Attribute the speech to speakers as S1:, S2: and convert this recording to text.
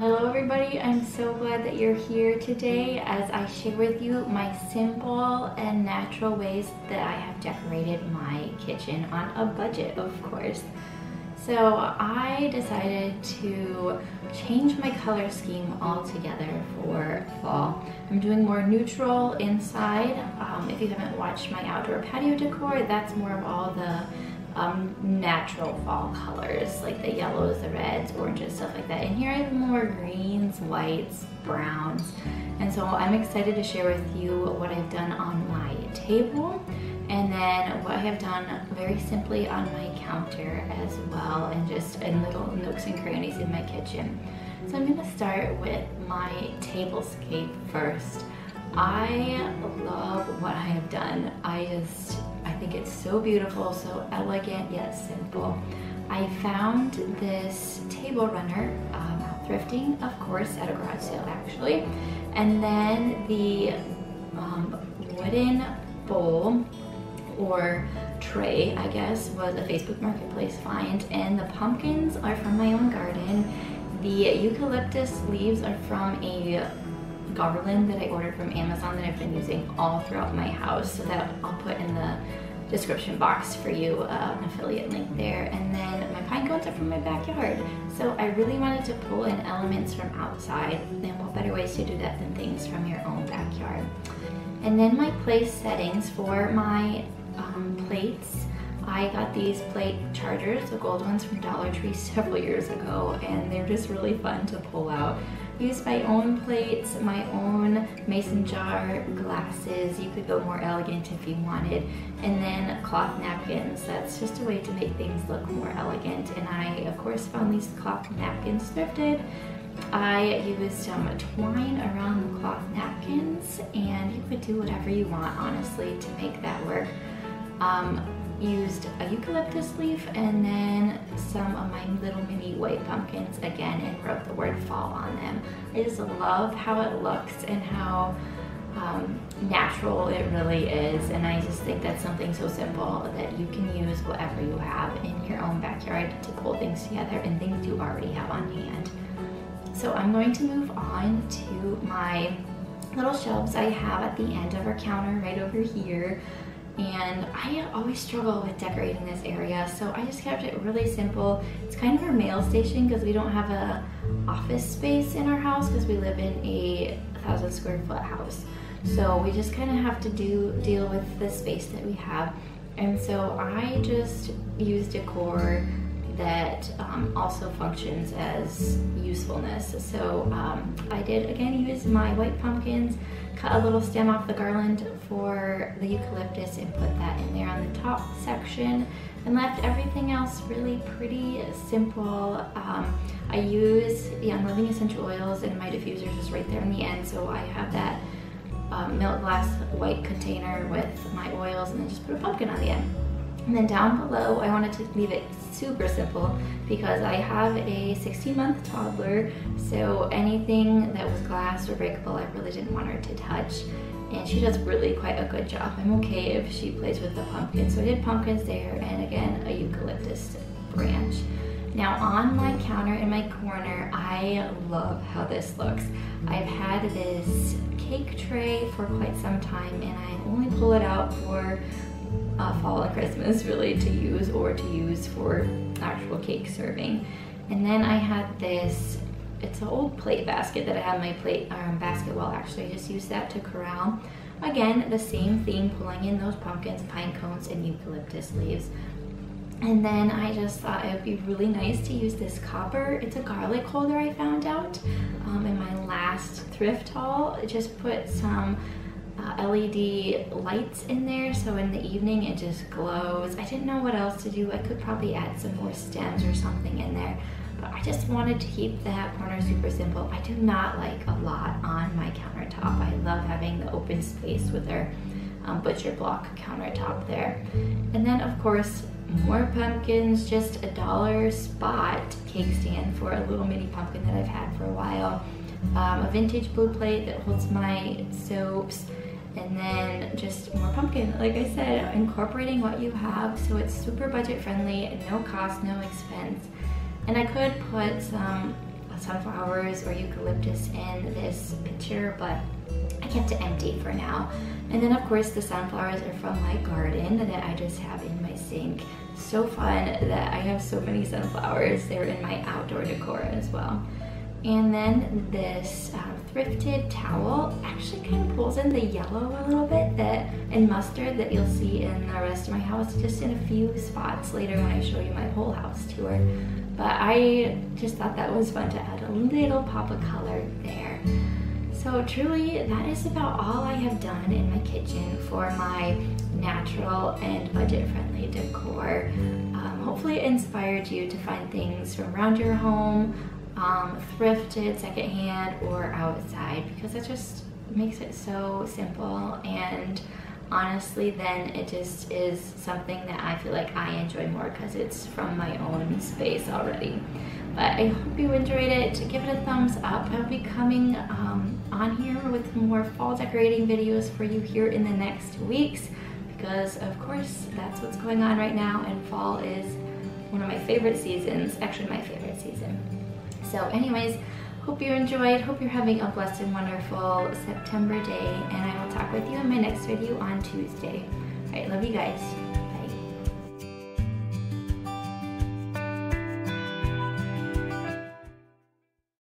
S1: Hello everybody, I'm so glad that you're here today as I share with you my simple and natural ways that I have decorated my kitchen on a budget, of course. So I decided to change my color scheme altogether for fall. I'm doing more neutral inside. Um, if you haven't watched my outdoor patio decor, that's more of all the um, natural fall colors, like the yellows, the reds, oranges, stuff like that. And here I have more greens, whites, browns. And so I'm excited to share with you what I've done on my table then what I have done very simply on my counter as well and just in little nooks and crannies in my kitchen. So I'm gonna start with my tablescape first. I love what I have done. I just I think it's so beautiful, so elegant yet simple. I found this table runner um, thrifting, of course, at a garage sale actually. And then the um, wooden bowl or tray, I guess, was a Facebook Marketplace find. And the pumpkins are from my own garden. The eucalyptus leaves are from a garland that I ordered from Amazon that I've been using all throughout my house. So that I'll put in the description box for you, uh, an affiliate link there. And then my pine cones are from my backyard. So I really wanted to pull in elements from outside. And what better ways to do that than things from your own backyard. And then my place settings for my um, plates. I got these plate chargers, the gold ones from Dollar Tree several years ago, and they're just really fun to pull out used my own plates, my own mason jar glasses. You could go more elegant if you wanted. And then cloth napkins. That's just a way to make things look more elegant. And I, of course, found these cloth napkins thrifted. I used some twine around the cloth napkins and you could do whatever you want, honestly, to make that work. Um, used a eucalyptus leaf and then some of my little mini white pumpkins again and wrote the word fall on them. I just love how it looks and how um, natural it really is and I just think that's something so simple that you can use whatever you have in your own backyard to pull things together and things you already have on hand. So I'm going to move on to my little shelves I have at the end of our counter right over here and I always struggle with decorating this area so I just kept it really simple. It's kind of our mail station because we don't have a office space in our house because we live in a thousand square foot house. So we just kind of have to do deal with the space that we have. And so I just use decor that um, also functions as usefulness. So um, I did again use my white pumpkins cut a little stem off the garland for the eucalyptus and put that in there on the top section and left everything else really pretty simple. Um, I use the Young Living Essential Oils and my diffuser is right there in the end so I have that um, milk glass white container with my oils and then just put a pumpkin on the end. And then down below, I wanted to leave it super simple because I have a 16 month toddler. So anything that was glass or breakable, I really didn't want her to touch. And she does really quite a good job. I'm okay if she plays with the pumpkin. So I did pumpkins there and again, a eucalyptus branch. Now on my counter in my corner, I love how this looks. I've had this cake tray for quite some time and I only pull it out for uh, fall and Christmas really to use or to use for actual cake serving. And then I had this, it's an old plate basket that I have my plate um, basket well actually I just used that to corral. Again, the same theme, pulling in those pumpkins, pine cones, and eucalyptus leaves. And then I just thought it would be really nice to use this copper. It's a garlic holder I found out um, in my last thrift haul. Just put some uh, LED lights in there so in the evening it just glows. I didn't know what else to do. I could probably add some more stems or something in there but I just wanted to keep that corner super simple. I do not like a lot on my countertop. I love having the open space with our um, butcher block countertop there. And then of course more pumpkins, just a dollar spot cake stand for a little mini pumpkin that I've had for a while. Um, a vintage blue plate that holds my soaps and then just more pumpkin. Like I said, incorporating what you have so it's super budget friendly, no cost, no expense. And I could put some sunflowers or eucalyptus in this picture, but I kept it empty for now. And then of course the sunflowers are from my garden that I just have in my sink. So fun that I have so many sunflowers. They're in my outdoor decor as well. And then this uh, thrifted towel actually kind of pulls in the yellow a little bit that and mustard that you'll see in the rest of my house just in a few spots later when I show you my whole house tour. But I just thought that was fun to add a little pop of color there. So truly, that is about all I have done in my kitchen for my natural and budget-friendly decor. Um, hopefully it inspired you to find things from around your home, um, thrifted, secondhand, or outside because it just makes it so simple and honestly then it just is something that I feel like I enjoy more because it's from my own space already. But I hope you enjoyed it. Give it a thumbs up. I'll be coming um, on here with more fall decorating videos for you here in the next weeks because of course that's what's going on right now and fall is one of my favorite seasons, actually my favorite season. So anyways, hope you enjoyed, hope you're having a blessed and wonderful September day and I will talk with you in my next video on Tuesday. Alright, love you guys.